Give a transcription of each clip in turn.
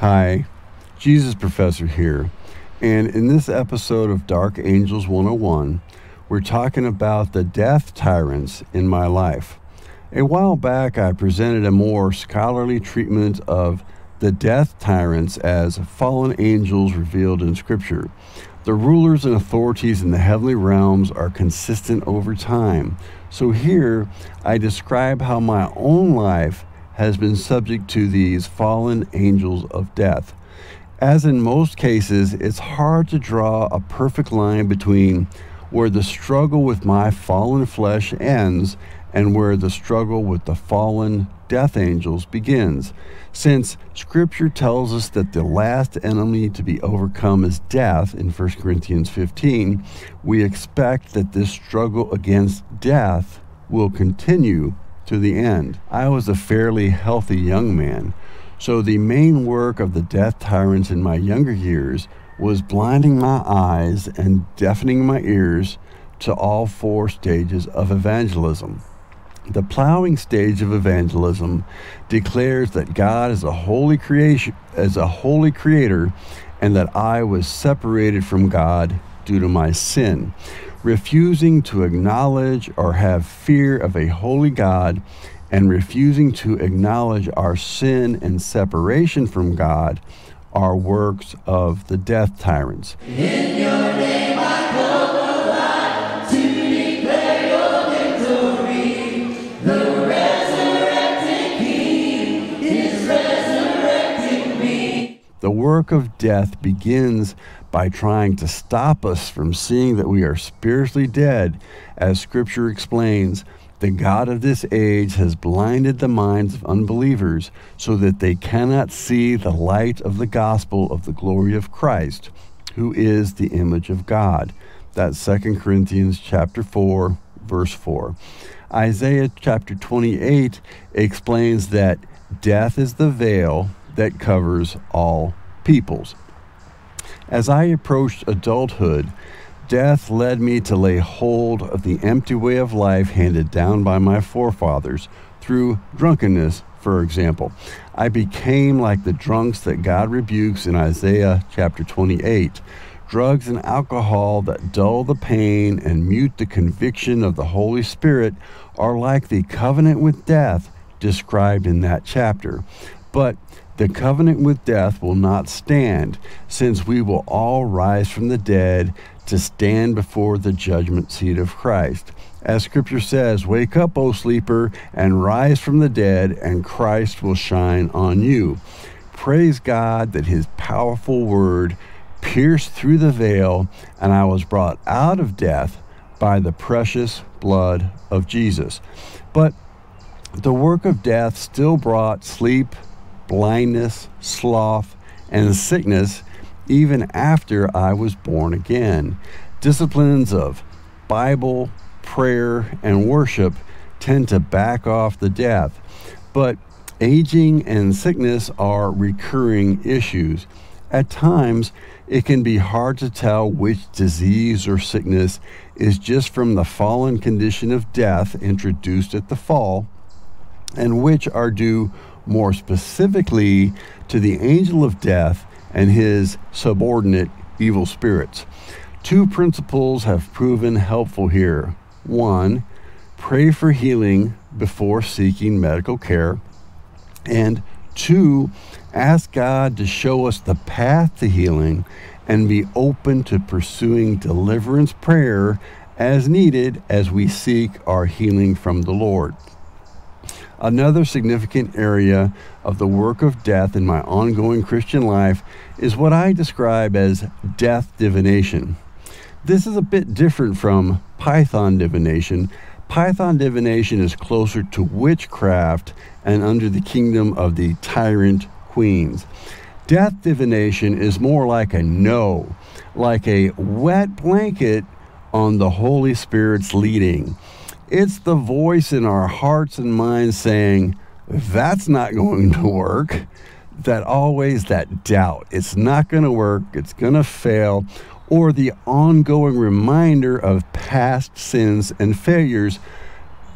Hi, Jesus Professor here. And in this episode of Dark Angels 101, we're talking about the death tyrants in my life. A while back, I presented a more scholarly treatment of the death tyrants as fallen angels revealed in Scripture. The rulers and authorities in the heavenly realms are consistent over time. So here, I describe how my own life has been subject to these fallen angels of death. As in most cases, it's hard to draw a perfect line between where the struggle with my fallen flesh ends and where the struggle with the fallen death angels begins. Since Scripture tells us that the last enemy to be overcome is death in 1 Corinthians 15, we expect that this struggle against death will continue to the end. I was a fairly healthy young man, so the main work of the death tyrants in my younger years was blinding my eyes and deafening my ears to all four stages of evangelism. The plowing stage of evangelism declares that God is a holy creation as a holy creator and that I was separated from God due to my sin. Refusing to acknowledge or have fear of a holy God and refusing to acknowledge our sin and separation from God are works of the death tyrants. The work of death begins by trying to stop us from seeing that we are spiritually dead. As Scripture explains, the God of this age has blinded the minds of unbelievers so that they cannot see the light of the gospel of the glory of Christ, who is the image of God. That's 2 Corinthians chapter 4, verse 4. Isaiah chapter 28 explains that death is the veil that covers all peoples. As I approached adulthood, death led me to lay hold of the empty way of life handed down by my forefathers through drunkenness, for example. I became like the drunks that God rebukes in Isaiah chapter 28. Drugs and alcohol that dull the pain and mute the conviction of the Holy Spirit are like the covenant with death described in that chapter. But the covenant with death will not stand, since we will all rise from the dead to stand before the judgment seat of Christ. As Scripture says, Wake up, O sleeper, and rise from the dead, and Christ will shine on you. Praise God that His powerful word pierced through the veil, and I was brought out of death by the precious blood of Jesus. But the work of death still brought sleep blindness, sloth, and sickness even after I was born again. Disciplines of Bible, prayer, and worship tend to back off the death, but aging and sickness are recurring issues. At times, it can be hard to tell which disease or sickness is just from the fallen condition of death introduced at the fall, and which are due more specifically to the angel of death and his subordinate evil spirits. Two principles have proven helpful here. One, pray for healing before seeking medical care. And two, ask God to show us the path to healing and be open to pursuing deliverance prayer as needed as we seek our healing from the Lord. Another significant area of the work of death in my ongoing Christian life is what I describe as death divination. This is a bit different from Python divination. Python divination is closer to witchcraft and under the kingdom of the tyrant queens. Death divination is more like a no, like a wet blanket on the Holy Spirit's leading. It's the voice in our hearts and minds saying, that's not going to work. That always that doubt. It's not going to work. It's going to fail. Or the ongoing reminder of past sins and failures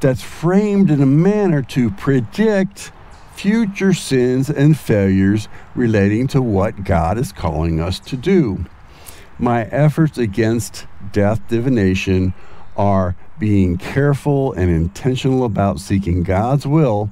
that's framed in a manner to predict future sins and failures relating to what God is calling us to do. My efforts against death divination are being careful and intentional about seeking God's will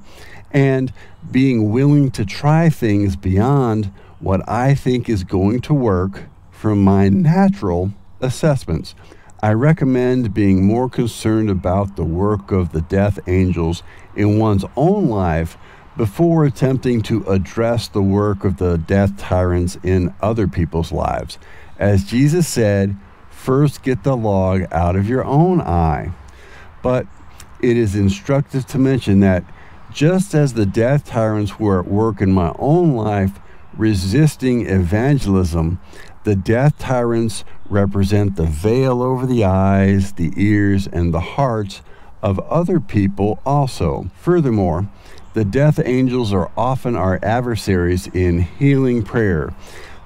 and being willing to try things beyond what I think is going to work from my natural assessments. I recommend being more concerned about the work of the death angels in one's own life before attempting to address the work of the death tyrants in other people's lives. As Jesus said, first get the log out of your own eye. But it is instructive to mention that just as the death tyrants were at work in my own life resisting evangelism, the death tyrants represent the veil over the eyes, the ears, and the hearts of other people also. Furthermore, the death angels are often our adversaries in healing prayer.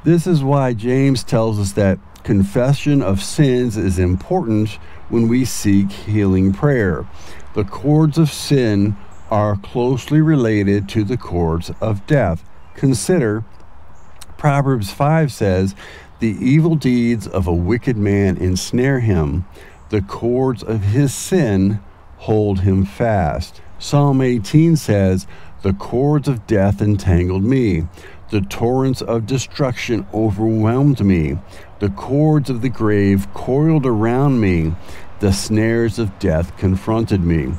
This is why James tells us that confession of sins is important when we seek healing prayer. The cords of sin are closely related to the cords of death. Consider Proverbs 5 says, the evil deeds of a wicked man ensnare him. The cords of his sin hold him fast. Psalm 18 says, The cords of death entangled me. The torrents of destruction overwhelmed me. The cords of the grave coiled around me. The snares of death confronted me.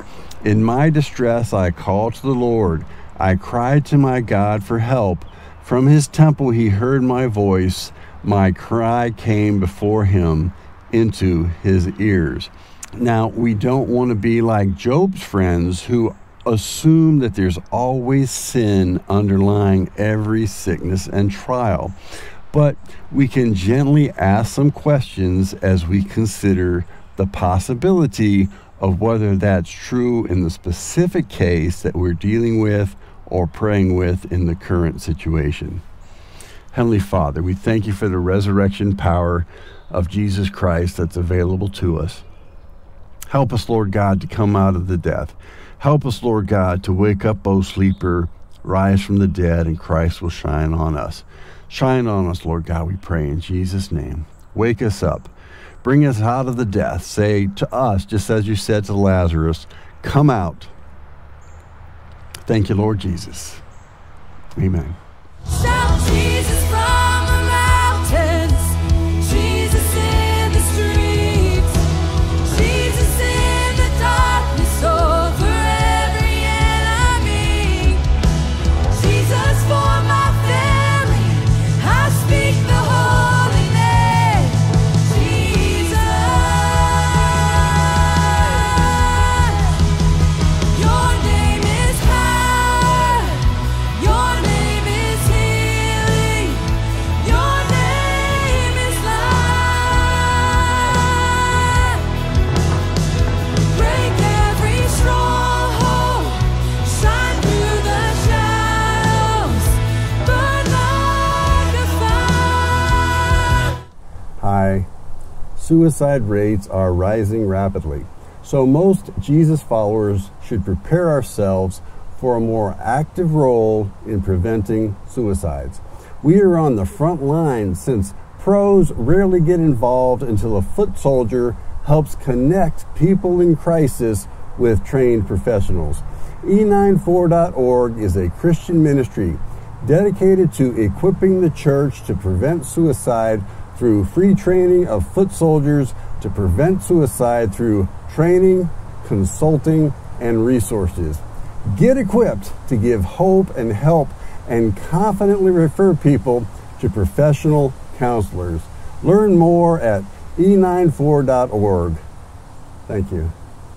In my distress, I called to the Lord. I cried to my God for help. From his temple, he heard my voice my cry came before him into his ears. Now, we don't want to be like Job's friends who assume that there's always sin underlying every sickness and trial. But we can gently ask some questions as we consider the possibility of whether that's true in the specific case that we're dealing with or praying with in the current situation. Heavenly Father, we thank you for the resurrection power of Jesus Christ that's available to us. Help us, Lord God, to come out of the death. Help us, Lord God, to wake up, O sleeper, rise from the dead, and Christ will shine on us. Shine on us, Lord God, we pray in Jesus' name. Wake us up. Bring us out of the death. Say to us, just as you said to Lazarus, come out. Thank you, Lord Jesus. Amen. Shout Jesus suicide rates are rising rapidly. So, most Jesus followers should prepare ourselves for a more active role in preventing suicides. We are on the front line since pros rarely get involved until a foot soldier helps connect people in crisis with trained professionals. E94.org is a Christian ministry dedicated to equipping the church to prevent suicide through free training of foot soldiers to prevent suicide through training, consulting, and resources. Get equipped to give hope and help and confidently refer people to professional counselors. Learn more at e94.org. Thank you.